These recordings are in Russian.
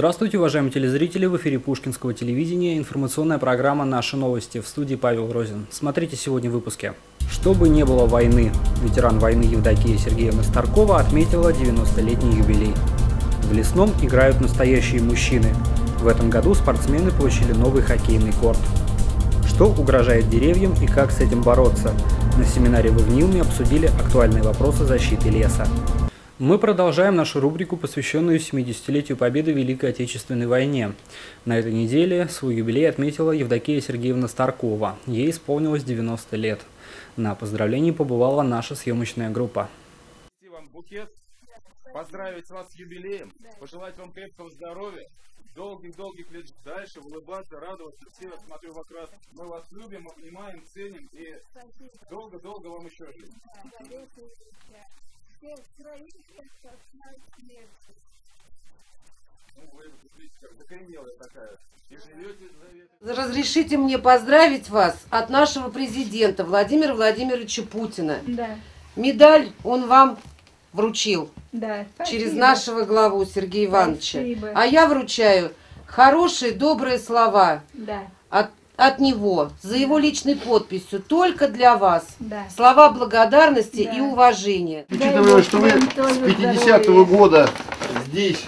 Здравствуйте, уважаемые телезрители! В эфире Пушкинского телевидения информационная программа «Наши новости» в студии Павел Розин. Смотрите сегодня в выпуске. Чтобы не было войны, ветеран войны Евдокия Сергеевна Старкова отметила 90-летний юбилей. В Лесном играют настоящие мужчины. В этом году спортсмены получили новый хоккейный корт. Что угрожает деревьям и как с этим бороться? На семинаре в Ивнилме обсудили актуальные вопросы защиты леса. Мы продолжаем нашу рубрику, посвященную 70-летию победы в Великой Отечественной войне. На этой неделе свой юбилей отметила Евдокия Сергеевна Старкова. Ей исполнилось 90 лет. На поздравлении побывала наша съемочная группа. вам букет, поздравить вас с юбилеем, пожелать вам крепкого здоровья, долгих-долгих лет дальше, улыбаться, радоваться. Все, смотрю, вокруг мы вас любим, обнимаем, ценим и долго-долго вам еще жить всех своих Разрешите мне поздравить вас от нашего президента Владимира Владимировича Путина. Да. Медаль он вам вручил. Да. Через нашего главу Сергея Ивановича. Спасибо. А я вручаю хорошие, добрые слова. Да от от него за его личной подписью только для вас. Да. Слова благодарности да. и уважения. Учитывая, что вы с 50-го года здесь,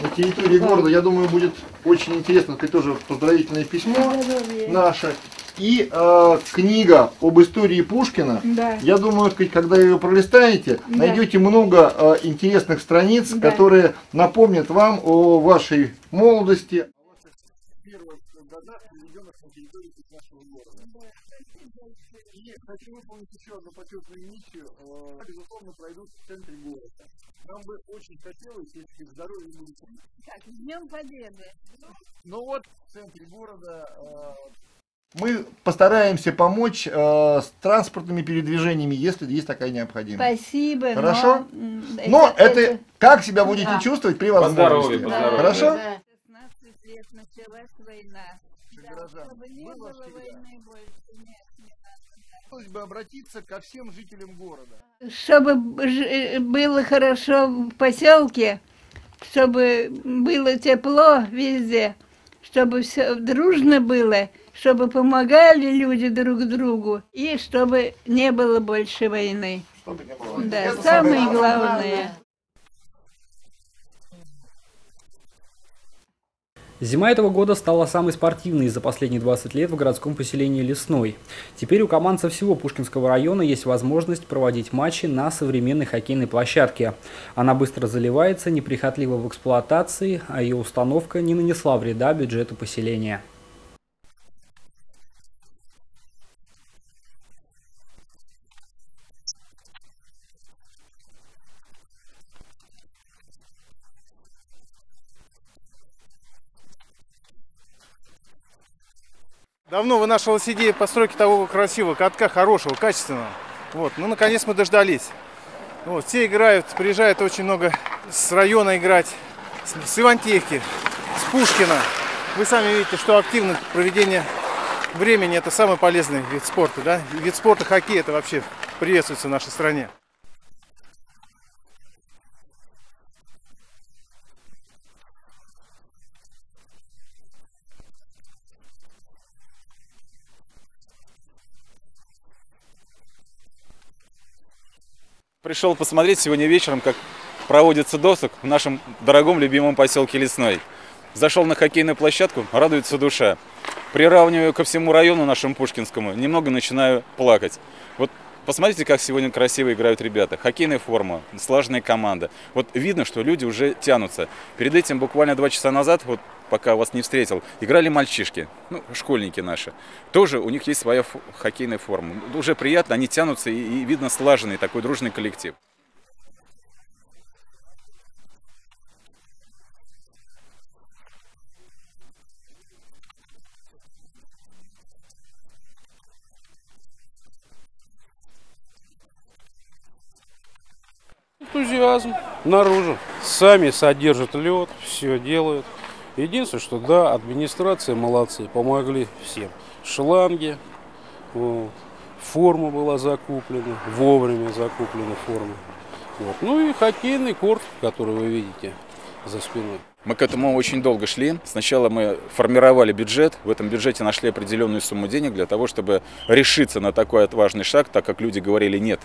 на территории да. города, я думаю, будет очень интересно, это тоже поздравительное письмо Здоровье. наше. И э, книга об истории Пушкина, да. я думаю, когда ее пролистаете, да. найдете много э, интересных страниц, да. которые напомнят вам о вашей молодости. Хочу выполнить еще одну почетную миссию. Э, безусловно, пройдут в центре города. Нам бы очень хотелось, если здоровье будет... Так, с Днем Победы! Ну вот, в центре города э, мы постараемся помочь э, с транспортными передвижениями, если есть такая необходимость. Спасибо. Хорошо? Но, но это, это, как себя будете да. чувствовать при возможности? По здоровью, Хорошо? Да. 16 лет началась война. Да, чтобы не было больше. Хотелось бы обратиться ко всем жителям города. Чтобы было хорошо в поселке, чтобы было тепло везде, чтобы все дружно было, чтобы помогали люди друг другу и чтобы не было больше войны. Чтобы не было. Да, Это самое главное. Зима этого года стала самой спортивной за последние 20 лет в городском поселении Лесной. Теперь у команд со всего Пушкинского района есть возможность проводить матчи на современной хоккейной площадке. Она быстро заливается, неприхотлива в эксплуатации, а ее установка не нанесла вреда бюджету поселения. Давно вынашивалась идея постройки того красивого катка, хорошего, качественного. Вот, ну, наконец мы дождались. Вот, все играют, приезжает очень много с района играть, с, с Ивантеевки, с Пушкина. Вы сами видите, что активно проведение времени это самый полезный вид спорта. Да? Вид спорта хоккей это вообще приветствуется в нашей стране. Пришел посмотреть сегодня вечером, как проводится досуг в нашем дорогом любимом поселке Лесной. Зашел на хоккейную площадку, радуется душа. Приравниваю ко всему району нашему Пушкинскому, немного начинаю плакать. Вот посмотрите, как сегодня красиво играют ребята. Хоккейная форма, слаженная команда. Вот видно, что люди уже тянутся. Перед этим буквально два часа назад, вот пока вас не встретил, играли мальчишки, ну, школьники наши. Тоже у них есть своя хоккейная форма. Ну, уже приятно, они тянутся и, и видно слаженный такой дружный коллектив. энтузиазм наружу. Сами содержат лед, все делают. Единственное, что да, администрация молодцы, помогли всем. Шланги, вот, форма была закуплена, вовремя закуплена форма. Вот. Ну и хоккейный корт, который вы видите за спиной. Мы к этому очень долго шли. Сначала мы формировали бюджет. В этом бюджете нашли определенную сумму денег для того, чтобы решиться на такой отважный шаг, так как люди говорили нет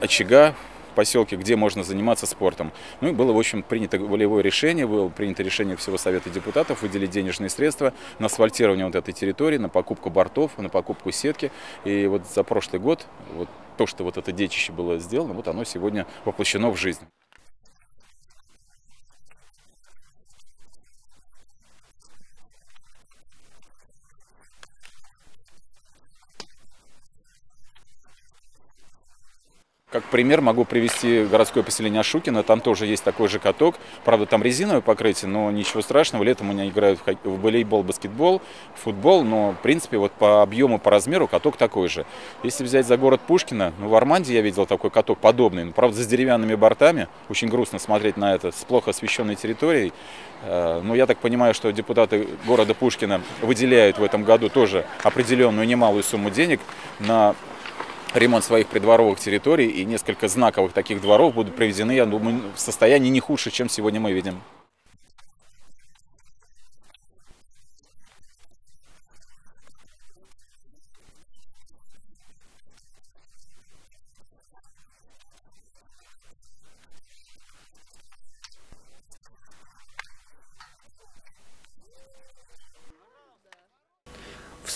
очага поселке, где можно заниматься спортом. Ну и было, в общем, принято волевое решение, было принято решение всего Совета депутатов выделить денежные средства на асфальтирование вот этой территории, на покупку бортов, на покупку сетки. И вот за прошлый год вот то, что вот это детище было сделано, вот оно сегодня воплощено в жизнь. Как пример могу привести городское поселение Ашукино. Там тоже есть такой же каток. Правда, там резиновое покрытие, но ничего страшного. Летом у меня играют в волейбол, баскетбол, футбол. Но, в принципе, вот по объему, по размеру каток такой же. Если взять за город Пушкина, ну, в Арманде я видел такой каток подобный. Но, правда, с деревянными бортами. Очень грустно смотреть на это с плохо освещенной территорией. Э, но я так понимаю, что депутаты города Пушкина выделяют в этом году тоже определенную немалую сумму денег на ремонт своих придворовых территорий и несколько знаковых таких дворов будут приведены, я думаю, в состоянии не худше, чем сегодня мы видим.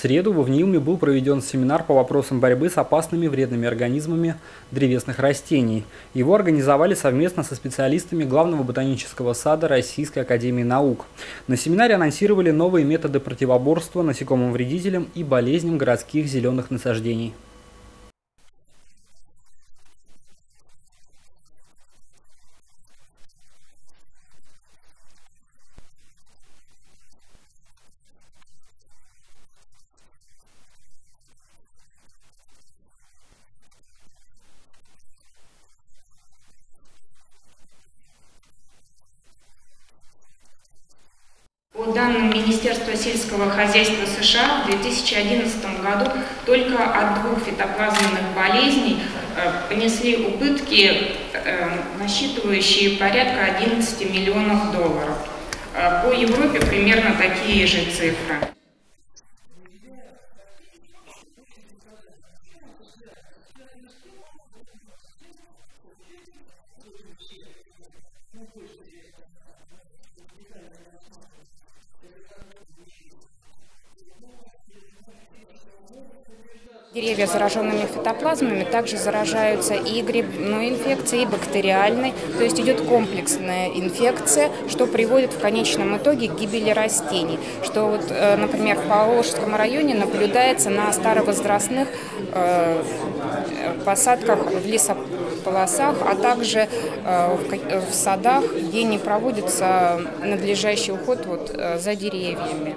Среду во Вниуме был проведен семинар по вопросам борьбы с опасными вредными организмами древесных растений. Его организовали совместно со специалистами Главного ботанического сада Российской Академии Наук. На семинаре анонсировали новые методы противоборства насекомым вредителям и болезням городских зеленых насаждений. Сельского хозяйства США, в 2011 году только от двух фитоплазменных болезней э, понесли убытки, э, насчитывающие порядка 11 миллионов долларов. Э, по Европе примерно такие же цифры. Деревья, зараженными фитоплазмами, также заражаются и грибной инфекцией, и бактериальной. То есть идет комплексная инфекция, что приводит в конечном итоге к гибели растений. Что, вот, э, например, в Поволжском районе наблюдается на старовозрастных э, посадках в лесополосах, а также э, в садах, где не проводится надлежащий уход вот, за деревьями.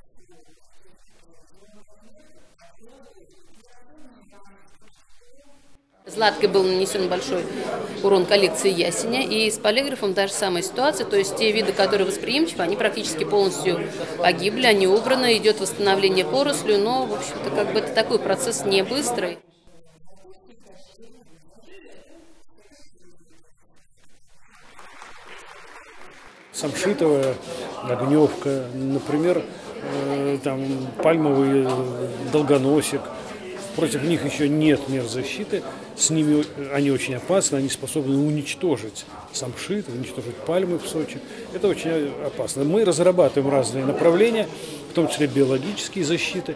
Златкой был нанесен большой урон коллекции ясеня, и с полиграфом та же самая ситуация, то есть те виды, которые восприимчивы, они практически полностью погибли, они убраны, идет восстановление порослью, но, в общем-то, как бы это такой процесс не быстрый. Самшитовая огневка, например, там пальмовый долгоносик – Против них еще нет мер защиты, с ними они очень опасны, они способны уничтожить самшит, уничтожить пальмы в Сочи. Это очень опасно. Мы разрабатываем разные направления, в том числе биологические защиты.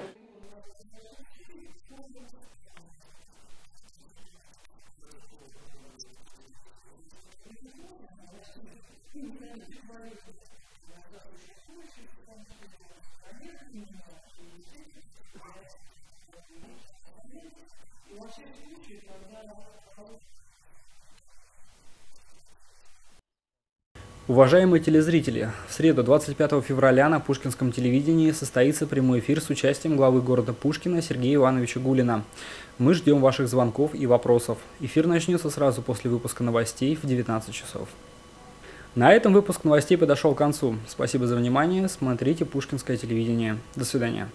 Уважаемые телезрители, в среду 25 февраля на Пушкинском телевидении состоится прямой эфир с участием главы города Пушкина Сергея Ивановича Гулина. Мы ждем ваших звонков и вопросов. Эфир начнется сразу после выпуска новостей в 19 часов. На этом выпуск новостей подошел к концу. Спасибо за внимание. Смотрите Пушкинское телевидение. До свидания.